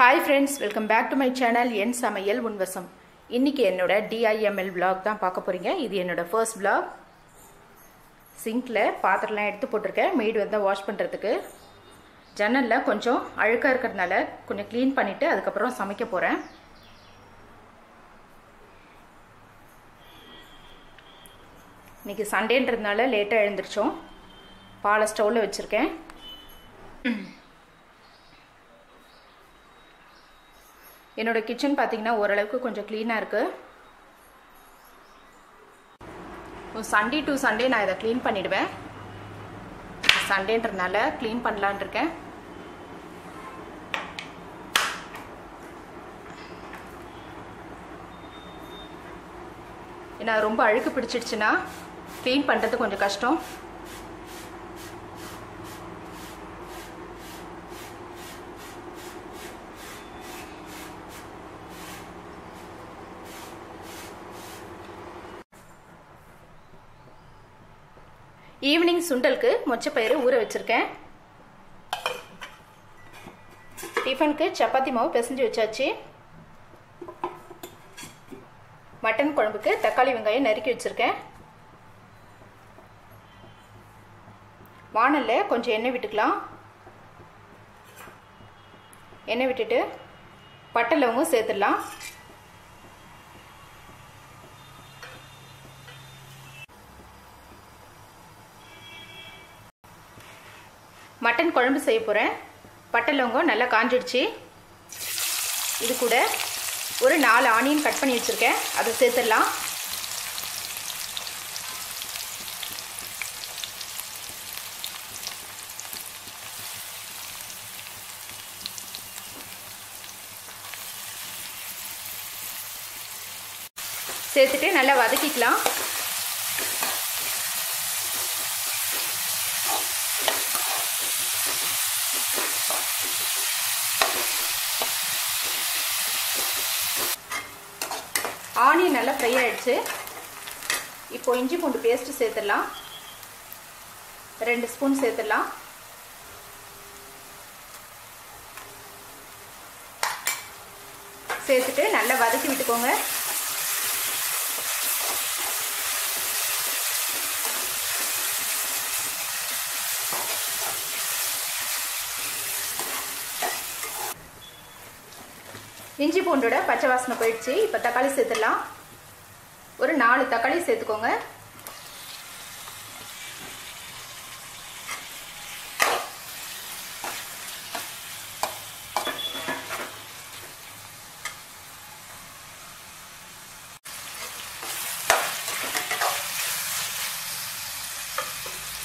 Hi friends welcome back to my channel என் சமையல் உன்வசம். இன்னைக்கு என்னோட டிஐஎம்எல் vlog தான் பார்க்க போகிறீங்க இது என்னோட ஃபர்ஸ்ட் vlog. சிங்கில் பாத்திரம்லாம் எடுத்து போட்டிருக்கேன். மெய்டு வந்து வாஷ் பண்ணுறதுக்கு ஜன்னலில் கொஞ்சம் அழுக்காக இருக்கிறதுனால கொஞ்சம் க்ளீன் பண்ணிவிட்டு அதுக்கப்புறம் சமைக்க போகிறேன் இன்னைக்கு சண்டேன்றதுனால லேட்டாக எழுந்திரிச்சோம். பாலை ஸ்டவ்வில் வச்சுருக்கேன். என்னோட கிச்சன் பார்த்தீங்கன்னா ஓரளவுக்கு கொஞ்சம் க்ளீனாக இருக்குது சண்டே டு சண்டே நான் இதை க்ளீன் பண்ணிவிடுவேன் சண்டேன்றதுனால க்ளீன் பண்ணலான் இருக்கேன். ஏன்னா ரொம்ப அழுக்கு பிடிச்சிடுச்சுன்னா க்ளீன் பண்ணுறது கொஞ்சம் கஷ்டம். ஈவினிங் சுண்டலுக்கு மொச்சப்பயிறு ஊற வச்சுருக்கேன். டிஃபனுக்கு சப்பாத்தி மாவு பிசைஞ்சு வச்சாச்சு. மட்டன் குழம்புக்கு தக்காளி வெங்காயம் நறுக்கி வச்சுருக்கேன். வானலில் கொஞ்சம் எண்ணெய் விட்டுக்கலாம். எண்ணெய் விட்டுட்டு பட்டை லவங்கம் சேர்த்துடலாம். மட்டன் குழம்பு செய்ய போகிறேன் பட்டை லவங்கம் நல்லா காஞ்சிடுச்சு. இது கூட ஒரு நாலு ஆனியன் கட் பண்ணி வச்சுருக்கேன். அதை சேர்த்துடலாம். சேர்த்துட்டு நல்லா வதக்கிக்கலாம். ஆனியன் நல்லா ஃப்ரை ஆயிடுச்சு. இப்போ இஞ்சி பூண்டு பேஸ்ட்டு சேர்த்துடலாம். ரெண்டு ஸ்பூன் சேர்த்துடலாம். சேர்த்துட்டு நல்லா வதக்கி விட்டுக்கோங்க. இஞ்சி பூண்டோட பச்சை வாசனை போயிடுச்சு. இப்போ தக்காளி சேர்த்துடலாம். ஒரு நாலு தக்காளி சேர்த்துக்கோங்க.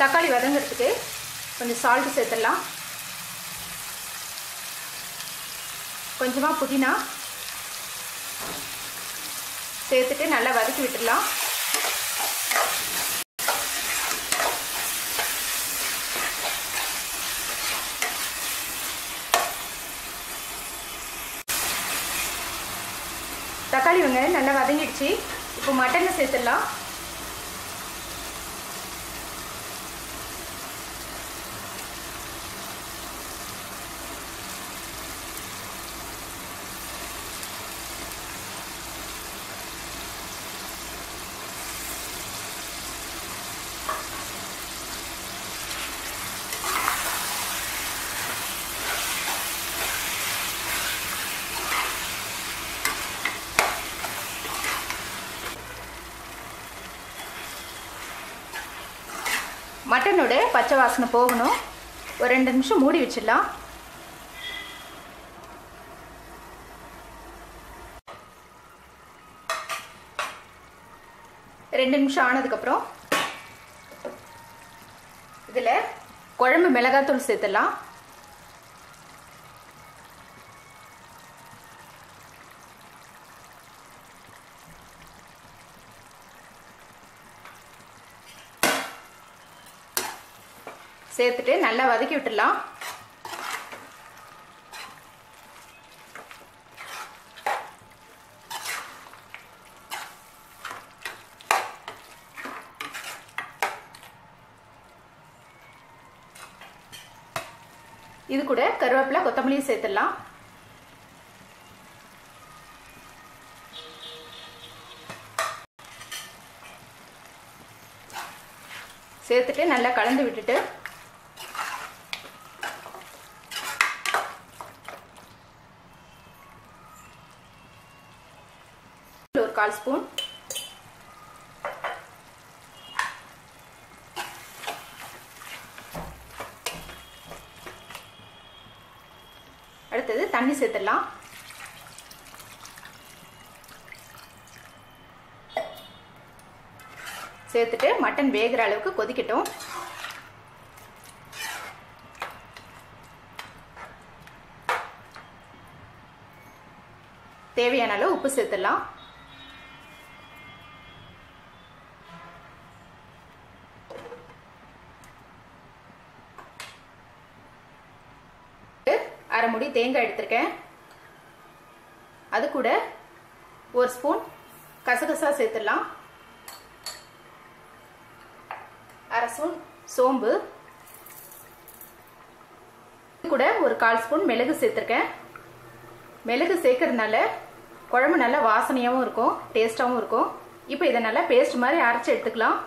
தக்காளி வதங்கிறதுக்கு கொஞ்சம் சால்ட்டு சேர்த்துடலாம். கொஞ்சமாக புதினா சேர்த்துட்டு நல்லா வதக்கி விட்டுடலாம். தக்காளி வெங்காயம் நல்லா வதங்கிடுச்சு. இப்போ மட்டனை சேர்த்துடலாம். மட்டனோட பச்சை வாசனை போகணும். ஒரு ரெண்டு நிமிஷம் மூடி வச்சிடலாம். ரெண்டு நிமிஷம் ஆனதுக்கப்புறம் இதில் குழம்பு மிளகாத்தூள் சேர்த்துடலாம். சேர்த்துட்டு நல்லா வதக்கி விட்டுடலாம். இது கூட கருவேப்பில கொத்தமல்லியும் சேர்த்துடலாம். சேர்த்துட்டு நல்லா கலந்து விட்டுட்டு கால் ஸ்பூன் அடுத்தது தண்ணி சேர்த்துடலாம். சேர்த்துட்டு மட்டன் வேகிற அளவுக்கு கொதிக்கட்டும். தேவையான அளவு உப்பு சேர்த்துடலாம். அரைமுடி தேங்காய் எடுத்திருக்கேன். அது கூட ஒரு ஸ்பூன் கசகசா சேர்த்துடலாம். அரை ஸ்பூன் சோம்பு. கூட ஒரு கால் ஸ்பூன் மிளகு சேர்த்துருக்கேன். மிளகு சேர்க்கறதுனால குழம்பு நல்லா வாசனையாகவும் இருக்கும் டேஸ்டாகவும் இருக்கும். இப்போ இதை நல்லா பேஸ்ட் மாதிரி அரைச்சி எடுத்துக்கலாம்.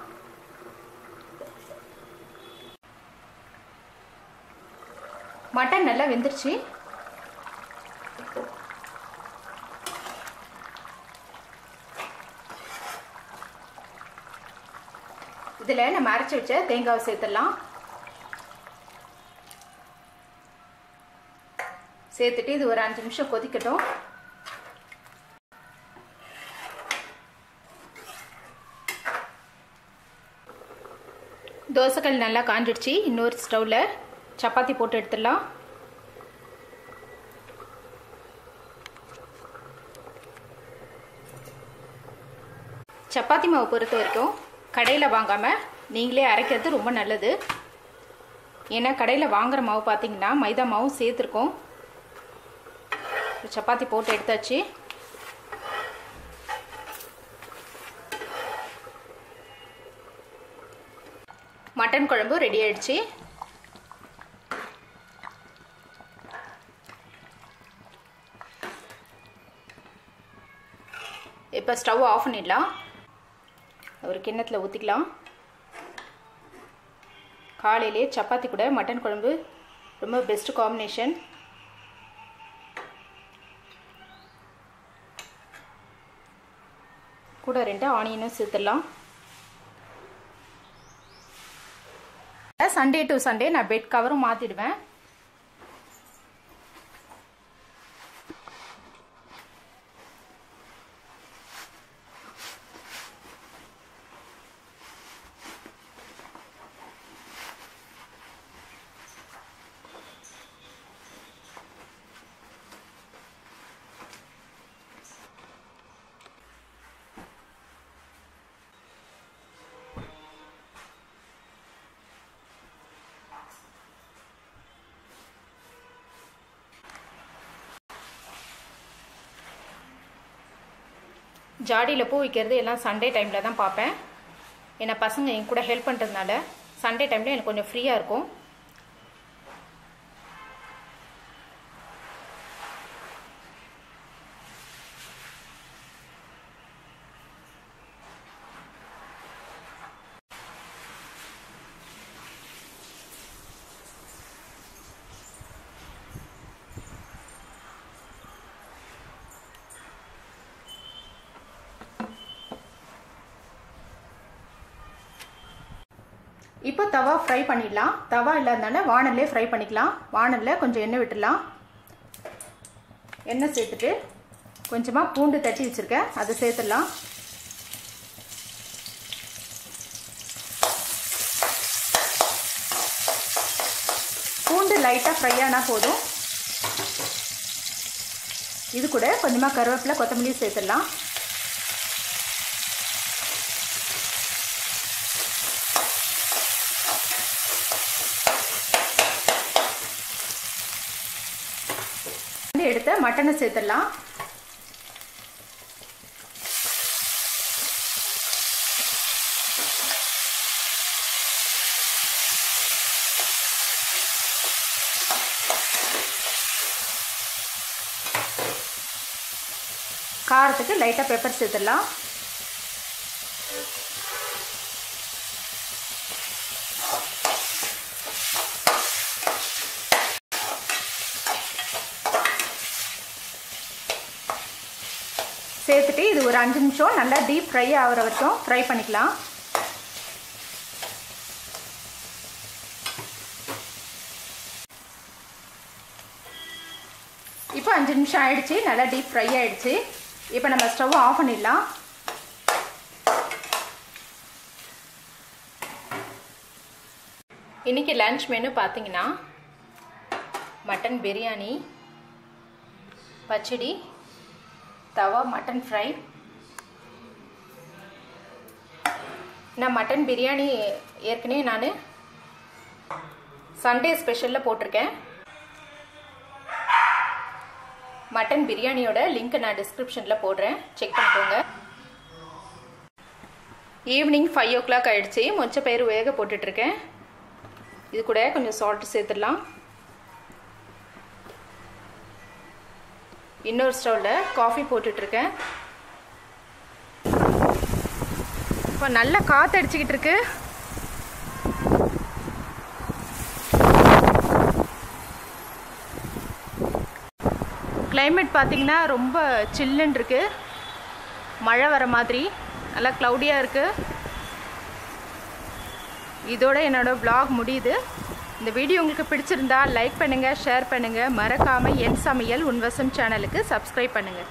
மட்டன் நல்லா வெந்துருச்சு. இதில் நம்ம அரைச்சி வச்ச தேங்காவை சேர்த்துடலாம். சேர்த்துட்டு இது ஒரு அஞ்சு நிமிஷம் கொதிக்கட்டும். தோசைக்கல் நல்லா காஞ்சிடுச்சு இன்னொரு ஸ்டவ்வில் சப்பாத்தி போட்டு எடுத்துடலாம். சப்பாத்தி மாவு பொறுத்த வரைக்கும் கடையில் வாங்காமல் நீங்களே அரைக்கிறது ரொம்ப நல்லது. ஏன்னா கடையில் வாங்குகிற மாவு பார்த்தீங்கன்னா மைதா மாவும் சேர்த்துருக்கோம். சப்பாத்தி போட்டு எடுத்தாச்சு. மட்டன் குழம்பு ரெடி ஆயிடுச்சு. இப்போ ஸ்டவ் ஆஃப் பண்ணிடலாம். ஒரு கிண்ணத்தில் ஊற்றிக்கலாம் காலையிலே சப்பாத்தி கூட மட்டன் குழம்பு ரொம்ப பெஸ்ட் காம்பினேஷன் கூட ரெண்டு ஆனியனும் சேர்த்துடலாம். சண்டே டு சண்டே நான் பெட் கவரும் மாற்றிடுவேன் ஜாடியில் பூ வைக்கிறது எல்லாம் சண்டே டைமில் தான் பார்ப்பேன். ஏன்னா பசங்க என் கூட ஹெல்ப் பண்ணுறதுனால சண்டே டைமில் எனக்கு கொஞ்சம் ஃப்ரீயாக இருக்கும். இப்போ தவா ஃப்ரை பண்ணிடலாம். தவா இல்லாதனால வானல்லே ஃப்ரை பண்ணிக்கலாம். வானலில் கொஞ்சம் எண்ணெய் விட்டுடலாம். எண்ணெய் சேர்த்துட்டு கொஞ்சமாக பூண்டு தட்டி வச்சுருக்கேன். அதை சேர்த்துடலாம். பூண்டு லைட்டாக ஃப்ரை ஆனால் போதும். இது கூட கொஞ்சமாக கருவேப்பிலை கொத்தமல்லி சேர்த்துடலாம் எடுத்த மட்டனை சேர்த்துடலாம். காரத்துக்கு லைட்டாக பெப்பர் சேர்த்துடலாம் சேர்த்துட்டு இது ஒரு அஞ்சு நிமிஷம் நல்லா டீப் ஃப்ரை ஆகிற வரைக்கும் ஃப்ரை பண்ணிக்கலாம். இப்போ அஞ்சு நிமிஷம் ஆயிடுச்சு நல்லா டீப் ஃப்ரை ஆயிடுச்சு. இப்போ நம்ம ஸ்டவ் ஆஃப் பண்ணிடலாம். இன்றைக்கி லன்ச் மெனு பார்த்தீங்கன்னா மட்டன் பிரியாணி பச்சடி தவா மட்டன் ஃப்ரை நான் மட்டன் பிரியாணி ஏற்கனவே நான் சண்டே ஸ்பெஷலில் போட்டிருக்கேன். மட்டன் பிரியாணியோட லிங்க்கை நான் டிஸ்கிரிப்ஷனில் போடுறேன். செக் பண்ணிக்கோங்க. ஈவினிங் ஃபைவ் ஓ கிளாக் ஆகிடுச்சி மொச்ச பயிர் வேக போட்டுட்ருக்கேன். இது கூட கொஞ்சம் சால்ட் சேர்த்துடலாம். இன்னொரு ஸ்டவ்வில் காஃபி போட்டுட்ருக்கேன். இப்போ நல்ல காற்று அடிச்சுக்கிட்டு இருக்கு. கிளைமேட் பார்த்திங்கன்னா ரொம்ப சில்லுன்னு இருக்குது மழை வர மாதிரி. நல்லா க்ளவுடியாக இருக்குது இதோட என்னோடய vlog முடியுது. இந்த வீடியோ உங்களுக்கு பிடிச்சிருந்தா லைக் பண்ணுங்கள் ஷேர் பண்ணுங்கள் மறக்காமல் என் சமையல் உன்வசம் சேனலுக்கு சப்ஸ்கிரைப் பண்ணுங்கள்